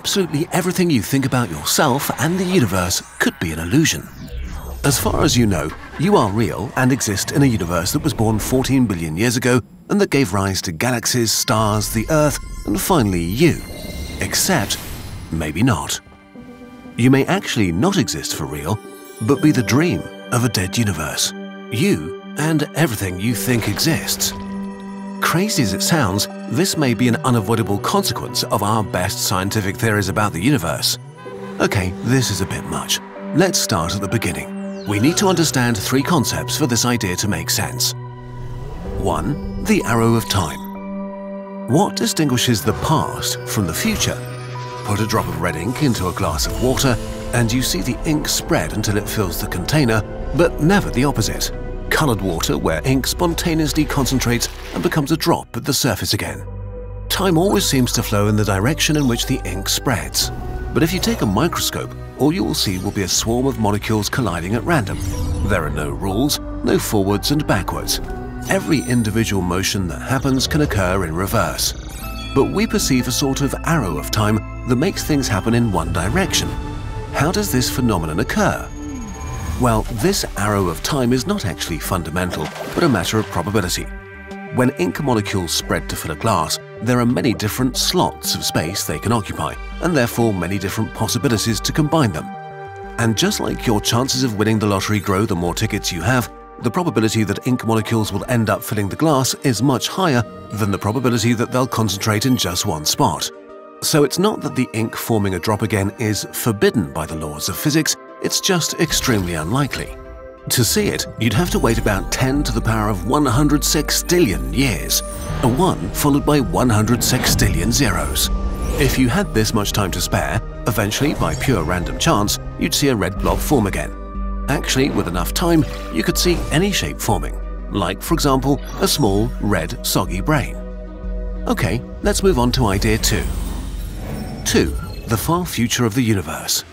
absolutely everything you think about yourself and the universe could be an illusion. As far as you know, you are real and exist in a universe that was born 14 billion years ago and that gave rise to galaxies, stars, the Earth, and finally you. Except, maybe not. You may actually not exist for real, but be the dream of a dead universe. You and everything you think exists. Crazy as it sounds, this may be an unavoidable consequence of our best scientific theories about the universe. Okay, this is a bit much. Let's start at the beginning. We need to understand three concepts for this idea to make sense. 1. The arrow of time. What distinguishes the past from the future? Put a drop of red ink into a glass of water and you see the ink spread until it fills the container, but never the opposite. Colored water where ink spontaneously concentrates and becomes a drop at the surface again. Time always seems to flow in the direction in which the ink spreads. But if you take a microscope, all you will see will be a swarm of molecules colliding at random. There are no rules, no forwards and backwards. Every individual motion that happens can occur in reverse. But we perceive a sort of arrow of time that makes things happen in one direction. How does this phenomenon occur? Well, this arrow of time is not actually fundamental, but a matter of probability. When ink molecules spread to fill a glass, there are many different slots of space they can occupy, and therefore many different possibilities to combine them. And just like your chances of winning the lottery grow the more tickets you have, the probability that ink molecules will end up filling the glass is much higher than the probability that they'll concentrate in just one spot. So it's not that the ink forming a drop again is forbidden by the laws of physics, it's just extremely unlikely. To see it, you'd have to wait about 10 to the power of 100 sextillion years, a 1 followed by 100 sextillion zeros. If you had this much time to spare, eventually, by pure random chance, you'd see a red blob form again. Actually, with enough time, you could see any shape forming, like, for example, a small, red, soggy brain. Okay, let's move on to idea 2. 2. The far future of the universe.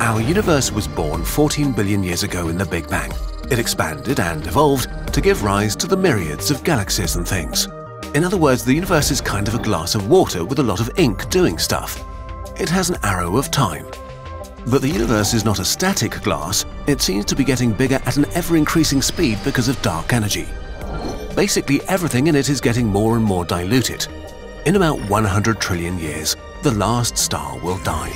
Our universe was born 14 billion years ago in the Big Bang. It expanded and evolved to give rise to the myriads of galaxies and things. In other words, the universe is kind of a glass of water with a lot of ink doing stuff. It has an arrow of time. But the universe is not a static glass, it seems to be getting bigger at an ever-increasing speed because of dark energy. Basically, everything in it is getting more and more diluted. In about 100 trillion years, the last star will die.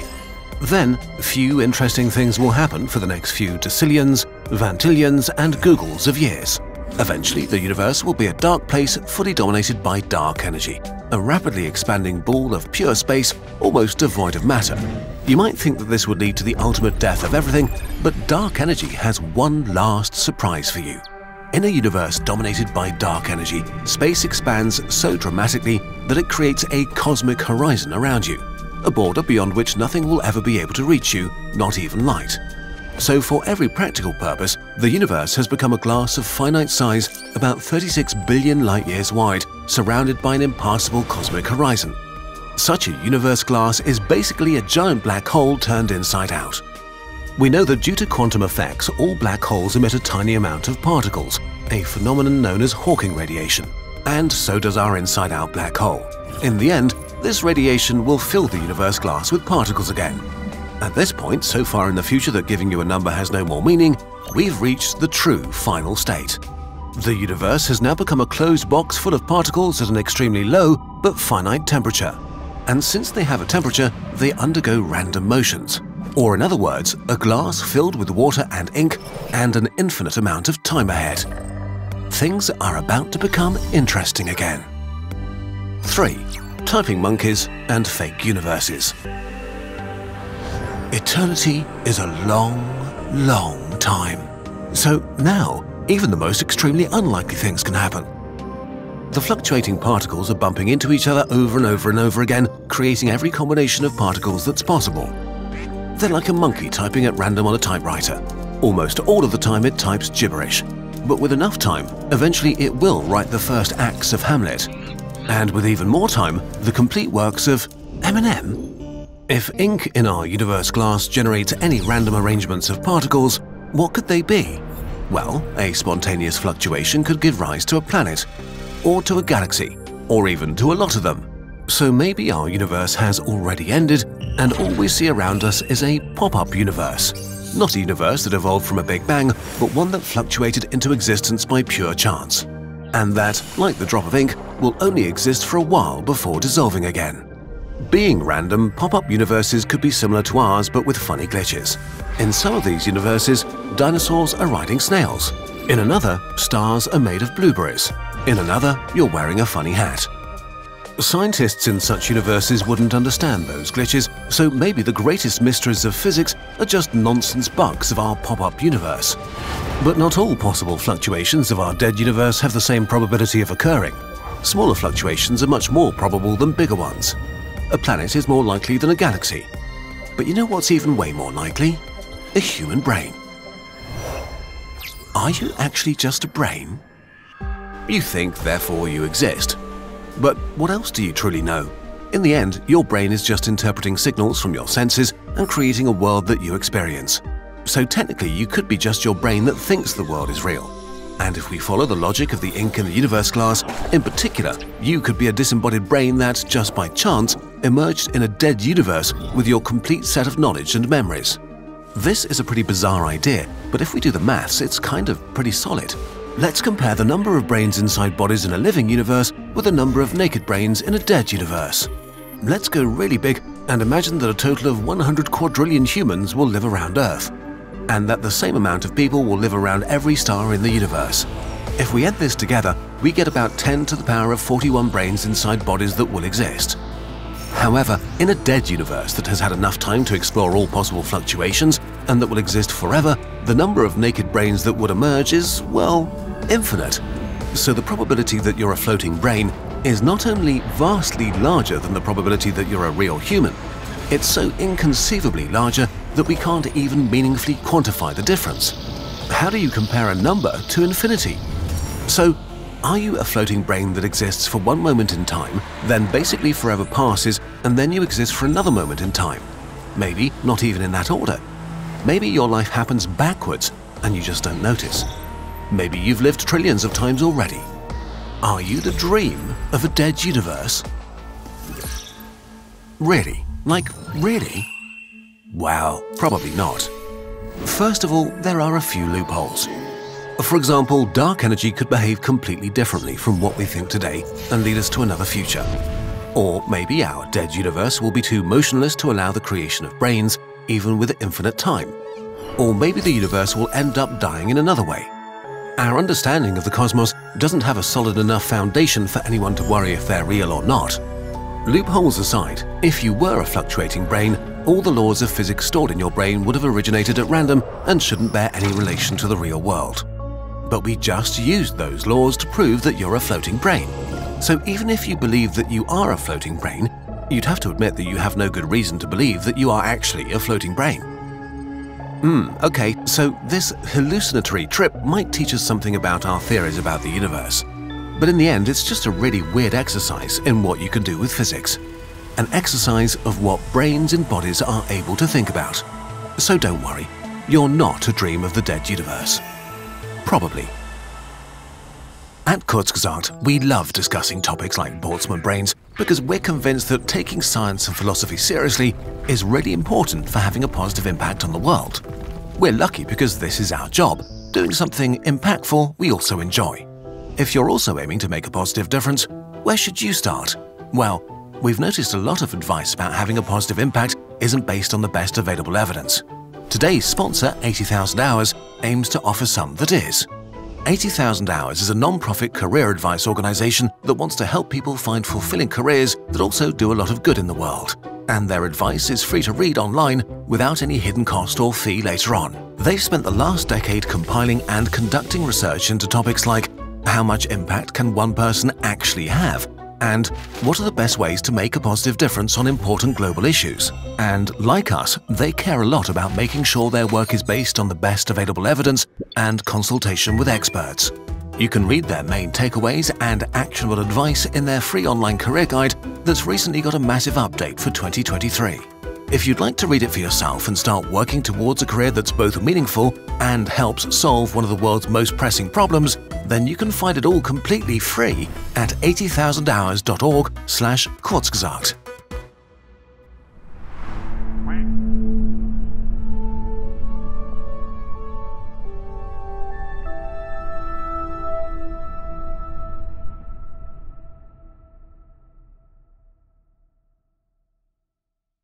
Then, few interesting things will happen for the next few decillions, vantillions, and googols of years. Eventually, the universe will be a dark place fully dominated by dark energy, a rapidly expanding ball of pure space almost devoid of matter. You might think that this would lead to the ultimate death of everything, but dark energy has one last surprise for you. In a universe dominated by dark energy, space expands so dramatically that it creates a cosmic horizon around you, a border beyond which nothing will ever be able to reach you, not even light. So for every practical purpose, the universe has become a glass of finite size about 36 billion light-years wide, surrounded by an impassable cosmic horizon. Such a universe glass is basically a giant black hole turned inside out. We know that due to quantum effects, all black holes emit a tiny amount of particles, a phenomenon known as Hawking radiation. And so does our inside-out black hole. In the end, this radiation will fill the universe glass with particles again, at this point, so far in the future that giving you a number has no more meaning, we've reached the true final state. The universe has now become a closed box full of particles at an extremely low but finite temperature. And since they have a temperature, they undergo random motions. Or in other words, a glass filled with water and ink and an infinite amount of time ahead. Things are about to become interesting again. 3. Typing monkeys and fake universes. Eternity is a long, long time. So now, even the most extremely unlikely things can happen. The fluctuating particles are bumping into each other over and over and over again, creating every combination of particles that's possible. They're like a monkey typing at random on a typewriter. Almost all of the time it types gibberish. But with enough time, eventually it will write the first acts of Hamlet. And with even more time, the complete works of Eminem if ink in our universe glass generates any random arrangements of particles, what could they be? Well, a spontaneous fluctuation could give rise to a planet, or to a galaxy, or even to a lot of them. So maybe our universe has already ended and all we see around us is a pop-up universe. Not a universe that evolved from a Big Bang, but one that fluctuated into existence by pure chance. And that, like the drop of ink, will only exist for a while before dissolving again. Being random, pop-up universes could be similar to ours but with funny glitches. In some of these universes, dinosaurs are riding snails. In another, stars are made of blueberries. In another, you're wearing a funny hat. Scientists in such universes wouldn't understand those glitches, so maybe the greatest mysteries of physics are just nonsense bugs of our pop-up universe. But not all possible fluctuations of our dead universe have the same probability of occurring. Smaller fluctuations are much more probable than bigger ones. A planet is more likely than a galaxy. But you know what's even way more likely? A human brain. Are you actually just a brain? You think, therefore you exist. But what else do you truly know? In the end, your brain is just interpreting signals from your senses and creating a world that you experience. So technically, you could be just your brain that thinks the world is real. And if we follow the logic of the ink in the universe class, in particular, you could be a disembodied brain that, just by chance, emerged in a dead universe with your complete set of knowledge and memories. This is a pretty bizarre idea, but if we do the maths, it's kind of pretty solid. Let's compare the number of brains inside bodies in a living universe with the number of naked brains in a dead universe. Let's go really big and imagine that a total of 100 quadrillion humans will live around Earth, and that the same amount of people will live around every star in the universe. If we add this together, we get about 10 to the power of 41 brains inside bodies that will exist. However, in a dead universe that has had enough time to explore all possible fluctuations and that will exist forever, the number of naked brains that would emerge is, well, infinite. So the probability that you're a floating brain is not only vastly larger than the probability that you're a real human, it's so inconceivably larger that we can't even meaningfully quantify the difference. How do you compare a number to infinity? So, are you a floating brain that exists for one moment in time, then basically forever passes, and then you exist for another moment in time? Maybe not even in that order. Maybe your life happens backwards and you just don't notice. Maybe you've lived trillions of times already. Are you the dream of a dead universe? Really? Like, really? Well, probably not. First of all, there are a few loopholes. For example, dark energy could behave completely differently from what we think today and lead us to another future. Or maybe our dead universe will be too motionless to allow the creation of brains, even with infinite time. Or maybe the universe will end up dying in another way. Our understanding of the cosmos doesn't have a solid enough foundation for anyone to worry if they're real or not. Loopholes aside, if you were a fluctuating brain, all the laws of physics stored in your brain would have originated at random and shouldn't bear any relation to the real world. But we just used those laws to prove that you're a floating brain. So even if you believe that you are a floating brain, you'd have to admit that you have no good reason to believe that you are actually a floating brain. Hmm, okay, so this hallucinatory trip might teach us something about our theories about the universe. But in the end, it's just a really weird exercise in what you can do with physics. An exercise of what brains and bodies are able to think about. So don't worry, you're not a dream of the dead universe. Probably. At Kurzgesagt, we love discussing topics like Boltzmann brains because we're convinced that taking science and philosophy seriously is really important for having a positive impact on the world. We're lucky because this is our job, doing something impactful we also enjoy. If you're also aiming to make a positive difference, where should you start? Well, we've noticed a lot of advice about having a positive impact isn't based on the best available evidence. Today's sponsor, 80,000 Hours, aims to offer some that is. 80,000 Hours is a non-profit career advice organization that wants to help people find fulfilling careers that also do a lot of good in the world. And their advice is free to read online without any hidden cost or fee later on. They've spent the last decade compiling and conducting research into topics like how much impact can one person actually have and what are the best ways to make a positive difference on important global issues. And like us, they care a lot about making sure their work is based on the best available evidence and consultation with experts. You can read their main takeaways and actionable advice in their free online career guide that's recently got a massive update for 2023. If you'd like to read it for yourself and start working towards a career that's both meaningful and helps solve one of the world's most pressing problems, then you can find it all completely free at 80000hours.org slash Kurzgesagt.